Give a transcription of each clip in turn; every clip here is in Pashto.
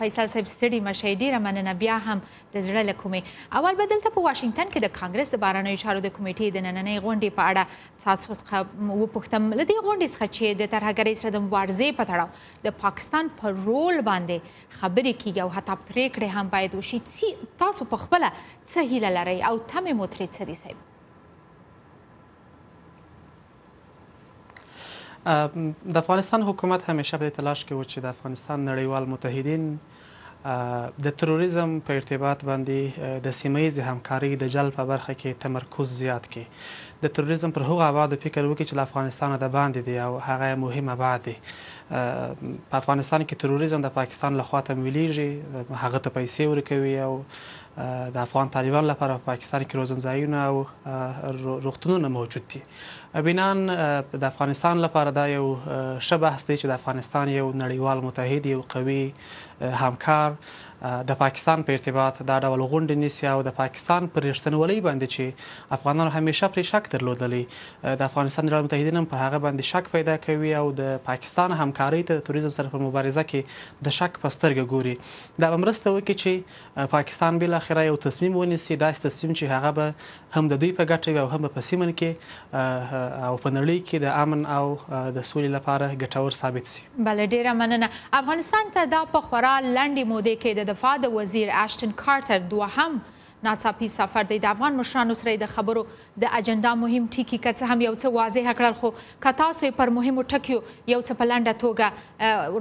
فیصل صاحب ستړي مشئ ډیره مننه بیا هم د زړه له کومې اول به دلته په واشنگټن کې د کانګرس د بارنیو چارو د کمیټې د نننۍ غونډې په اړه تاسو څخه وپوښتم له دې غونډې څخه چې د ترهګرۍ سره د مبارزې په تړاو د پاکستان په رول باندې خبرې کیږي او حتی پریکړې هم باید وشي چې تاسو په خپل څه هیله لرئ او تمه مو ترې څه دي صاحب د افغانستان حکومت همیشه په دې تلاش کې و چې د افغانستان نړیوال متحدین د تروریزم په ارتباط باندې د سیمه ییزې همکارۍ د جلب په برخه کې تمرکز زیات کړي د تروریزم پر هغو ابعادو فکر وکړي چې له افغانستانه د باندې دی او هغه مهم ابعاد دی په افغانستان کې تروریزم د پاکستان له خوا تمویلیږي هغه ته پیسې ورکوي او د افغان طالبانو لپاره په پاکستان کې روزنځایونه او روغتونونه موجود دي بناً د افغانستان لپاره دا یو ښه بحث دی چې د افغانستان یو نړیوال متحد یو قوي همکار د پاکستان په ارتباط دا ډول غونډې نیسي او د پاکستان پر رښتینولۍ باندې چې افغانانو همیشه پرې شک درلودلی د افغانستان نړیوال متحدین هم پر هغه باندې شک پیدا کوي او د پاکستان همکارۍ ته د توریزم سره په مبارزه کې د شک په سترګه ګوري دا به مرسته وکړي چې پاکستان بالاخره یو تصمیم ونیسي، داسې تصمیم چې هغه به هم د دوی په ګټه وي او هم به په سیمه کې او په نړۍ کې د امن او د سولې لپاره ګټور ثابت شي. بله ډېره مننه. افغانستان ته دا په خورا لنډې مودې کې د دفاع د وزیر اشټن کارټر دوهم ناڅاپي سفر دی. د افغان مشرانو سره یې د خبرو د اجنډا مهم ټکي که څه هم یو څه واضح کړل خو که تاسو یې پر مهمو ټکیو یو څه په لنډه توګه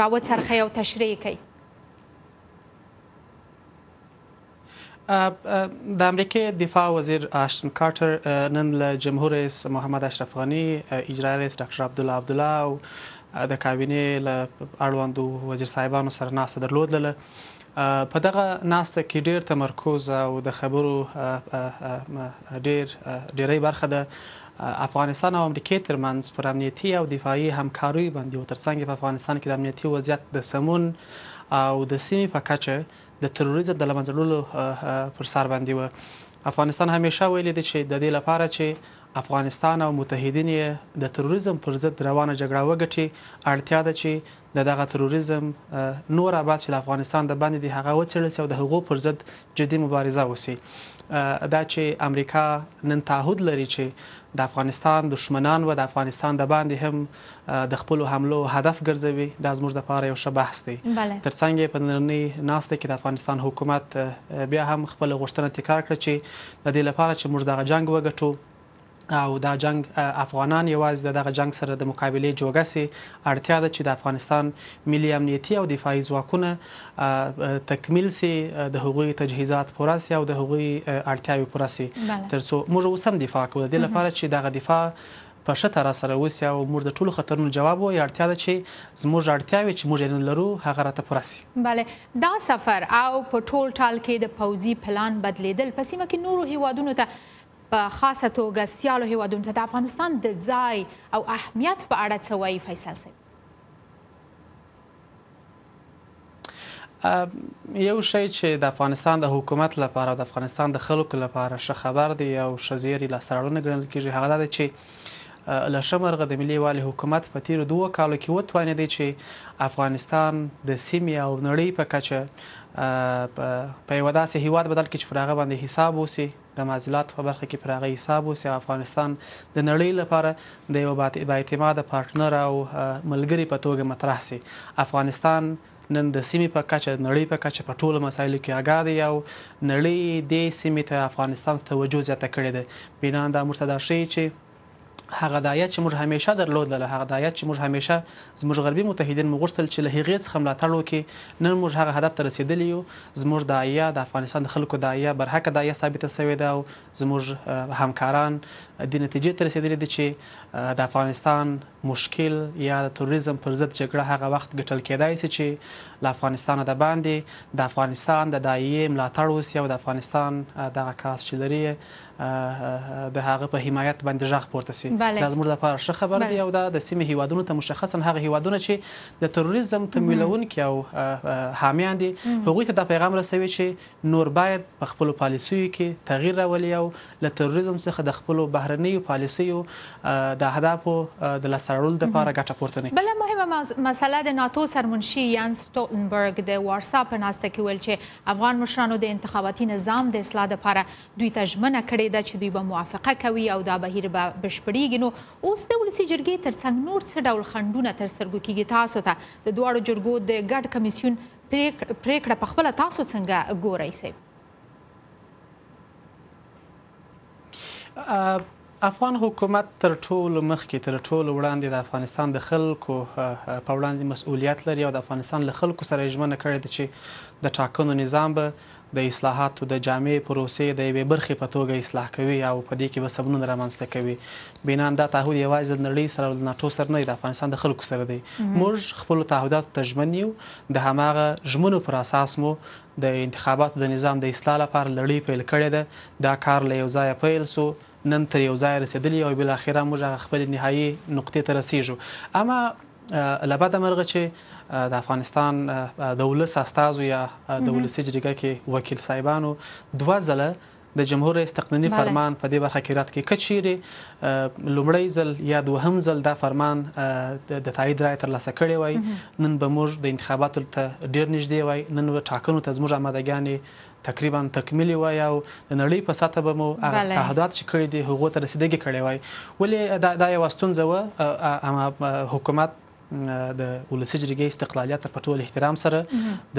راوڅرخئ او تشریح یې کړئ. د امریکې دفاع وزیر آشتن کارټر نن له جمهور رئیس محمد اشرف غني، اجرائیه رئیس ډاکټر عبدالله عبدالله او د کابینې له اړوندو وزیر صاحبانو سره ناسته درلودله. په دغه ناسته کې ډیر تمرکز او د خبرو ډیر ډیری برخه د افغانستان او امریکې ترمنځ پر امنیتي او دفاعي همکاریو باندې او ترڅنګ یې په افغانستان کې د امنیتي وضعیت د سمون او د سیمې په کچه د تروریزم د له منځه وړلو پر سر باندې و. افغانستان همیشه ویلي دي چې د دې لپاره چې افغانستان او متحدین یې د تروریزم پر ضد روانه جګړه وګټي اړتیا ده چې د دغه تروریزم نور ابعاد چې له افغانستان د باندې دي هغه وڅېړل شي او د هغو پر ضد جدي مبارزه وشي. دا چې امریکا نن تعهد لري چې د افغانستان دښمنان به د افغانستان د باندې هم د خپلو حملو هدف ګرځوي، دا زموږ لپاره یو ښه بحث دی. تر څنګ یې په نننۍ ناسته کې د افغانستان حکومت بیا هم خپله غوښتنه تکرار کړه چې د دې لپاره چې موږ دغه جنګ وګټو، او دا جنګ افغانان یوازې د دغه جنګ سره د مقابلې جوګه شي، اړتیا ده چې د افغانستان ملي امنیتي او دفاعي ځواکونه تکمیل شي، د هغوی تجهیزات پوره شي او د هغوی اړتیاوې پوره شي، تر څو موږ اوس هم دفاع کوو، د دې لپاره چې دغه دفاع په ښه طرح سره وشي او موږ د ټولو خطرونو جواب ووایو، اړتیا ده چې زموږ اړتیاوې چې موږ یې نن لرو، هغه راته پوره شي. بله، دا سفر او په ټول ټال کې د پوځي پلان بدلېدل په سیمه کې نورو هېوادونو ته په خاصه توګه سیالو هېوادونو ته د افغانستان د ځای او اهمیت په اړه څه وایي فیصل صاحب؟ یو شی چې د افغانستان د حکومت لپاره او د افغانستان د خلکو لپاره ښه خبر دی او ښه زیری لاسته راوړنه ګڼل کېږي هغه دا دی چې له ښه مرغه د ملي یووالي حکومت په تېرو دوو کالو کې وتوانېدی چې افغانستان د سیمې او نړۍ په کچه په یوه داسې هېواد بدل کړي چې پر هغه باندې حساب وشي د معضلاتو په برخه کې پر هغه حساب اوسي او افغانستان د نړۍ لپاره د یوه بااعتماده پارټنر او ملګري په توګه مطرح شي. افغانستان نن د سیمې په کچه، د نړۍ په کچه په ټولو مسایلو کې اګاه دی او نړۍ دې سیمې ته، افغانستان ته توجه زیاته کړې ده. بناً دا موږ ته دا ښیي چې. هغه داعیه چې موږ همیشه درلودله، هغه داعیه چې موږ همیشه زموږ غربي متحدین مو غوښتل چې له هغې څخه ملاتړ وکړي، نن موږ هغه هدف ته رسیدلي یو، زموږ داعیه، د افغانستان د خلکو داعیه، برحقه داعیه ثابته شوې ده او زموږ همکاران دې نتیجې ته رسیدلي دي چې د افغانستان مشکل یا د تروریزم پر ضد جګړه هغه وخت ګټل کیدای شي چې له افغانستانه د باندې د افغانستان د داعیې ملاتړ وشي او د افغانستان دغه کاست چې لري یې د هغه په حمایت باندې غږ پورته شي دا زموږ لپاره ښه خبر دی او دا د سیمې هیوادونو ته مشخصا هغه هیوادونه چې د تروریزم تمویلونکي او حامیان دي هغوی ته دا پیغام رسوي چې نور باید په خپل پالیسیو کې تغییر راولي او له تروریزم څخه د خپل بهرنیو پالیسیو د اهدافو د لاسته راوړلو لپاره ګټه پورته نه بل مهمه مسله د ناتو سرمنشي یان سټولنبرګ د وارسا په ناسته کې ویل چې افغان مشرانو د انتخاباتي نظام د اصلاح لپاره دوی ته ژمنه کړې ده چې دوی به موافقه کوي او دا بهیر به بشپړیږي، نو اوس د ولسي جرګې تر څنګ نور څه ډول خنډونه تر سترګو کیږي؟ تاسو ته د دواړو جرګو د ګډ کمیسیون پریکړه په خپله تاسو څنګه ګورئ؟ صیب. افغان حکومت تر ټولو مخکې، تر ټولو وړاندې د افغانستان د خلکو په وړاندې مسؤلیت لري او د افغانستان له خلکو سره یې ژمنه کړې ده چې د ټاکنو نظام به د اصلاحاتو د جامعې پروسې د یوې برخې په توګه اصلاح کوي او په دې کې به سمونونه رامنځته کوي. بینان دا تعهد یوازې له نړۍ سره او له ناټو سره نه دی، د افغانستان د خلکو سره دی. موږ خپلو تعهداتو ته ژمن یو، د هماغه ژمنو پر اساس مو د انتخاباتو د نظام د اصلاح لپاره لړۍ پیل کړې ده، دا کار له یو ځایه پیل شو، نن تر یو ځایه رسېدلي یو او بالاخره موږ هغه خپلې نهایي نقطې ته رسېږو. اما له بده مرغه چې د افغانستان د ولس استازو یا د ولسي جرګه کې وکیل صاحبانو دوه ځله د جمهور رئیس تقنیني فرمان په دې برخه کې رد کړي، که چیرې لومړی ځل یا دوهم ځل دا فرمان د تایید رایه ترلاسه کړې وای، نن به موږ د انتخاباتو ته ډیر نږدې وای، نن به ټاکنو ته زموږ آماده ګانې تقریبا تکمیلې وای او د نړۍ په سطح به مو هغه تعهدات چې کړي دي هغو ته رسیدګي کړې وای، ولې دا یوه ستونزه وه حکومت د ولسي جرګې استقلالیت ته په ټول احترام سره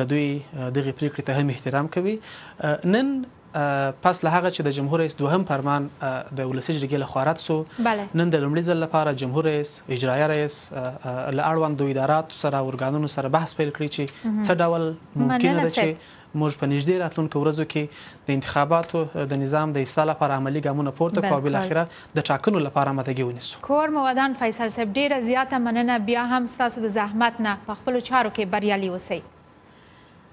د دوی دغه پریکړې ته هم احترام کوي نن پس له هغه چې د جمهور رئیس دوهم فرمان د ولسي جرګې له خوا رد سو نن د لومړي ځل لپاره جمهور رئیس اجرایه رئیس له اړوندو اداراتو سره ارګانونو سره بحث پیل کړی چې څه ډول ممکنه ده چې موږ په نږدې راتلونکو ورځو کې د انتخاباتو د نظام د اصلاح لپاره عملي ګامونه پورته کړو او بالاخره د ټاکنو لپاره همغږي ونیسو. کور مو ودان فیصل صاحب ډیره زیاته مننه بیا هم ستاسو د زحمت نه په خپلو چارو کې بریالي اوسئ.